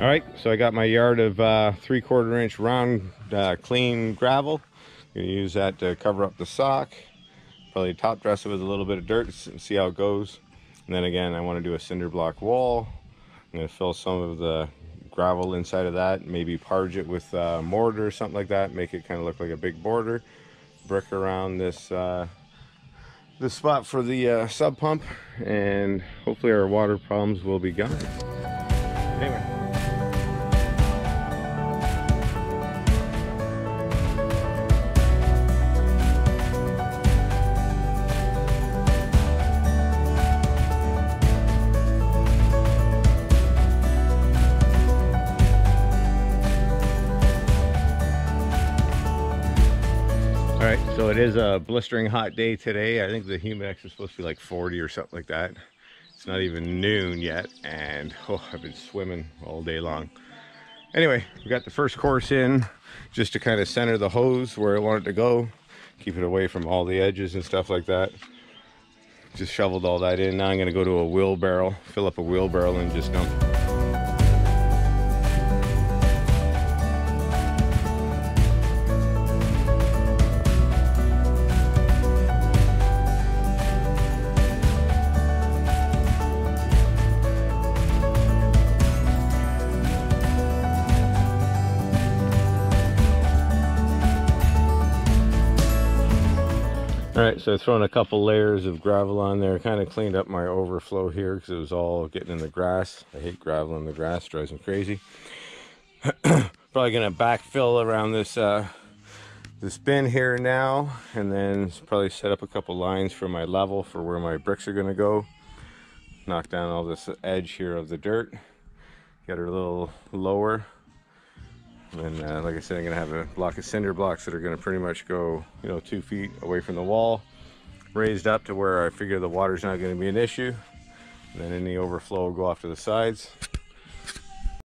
All right, so I got my yard of uh, three quarter inch round uh, clean gravel. I'm Gonna use that to cover up the sock. Probably top dress it with a little bit of dirt and see how it goes. And then again, I want to do a cinder block wall. I'm gonna fill some of the gravel inside of that, maybe parge it with uh, mortar or something like that, make it kind of look like a big border. Brick around this uh, this spot for the uh, sub pump, and hopefully our water problems will be gone. Anyway. All right, so it is a blistering hot day today. I think the humidex is supposed to be like 40 or something like that. It's not even noon yet, and oh, I've been swimming all day long. Anyway, we got the first course in just to kind of center the hose where I want it to go, keep it away from all the edges and stuff like that. Just shoveled all that in. Now I'm gonna go to a wheelbarrow, fill up a wheelbarrow and just dump. All right, so thrown a couple layers of gravel on there, kind of cleaned up my overflow here because it was all getting in the grass. I hate gravel in the grass, drives me crazy. Probably gonna backfill around this uh, this bin here now, and then probably set up a couple lines for my level for where my bricks are gonna go. Knock down all this edge here of the dirt, get her a little lower. And uh, like I said, I'm gonna have a block of cinder blocks that are gonna pretty much go, you know, two feet away from the wall, raised up to where I figure the water's not gonna be an issue. And then any overflow will go off to the sides.